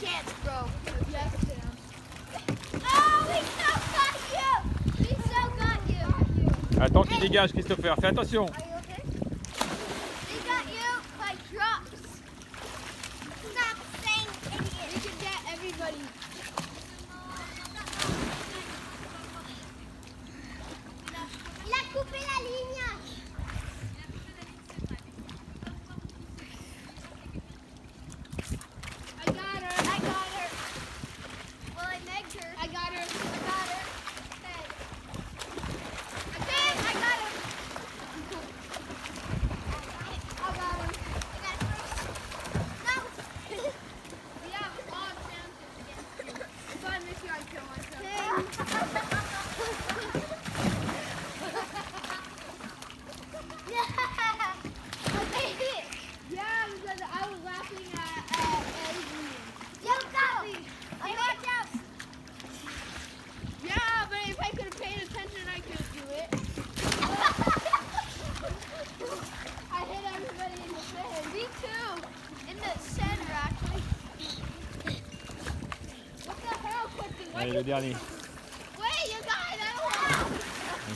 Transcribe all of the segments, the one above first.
chance, bro. Attends qu'il dégage, Christopher. Fais attention. Allez, le dernier. Wait, you got another one!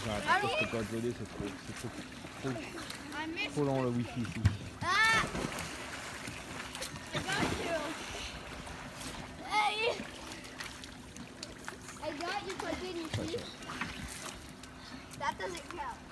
J'arrête, je peux pas c'est trop, c'est trop, trop, le wifi ici. Ah! I got you! Hey! I? That doesn't count.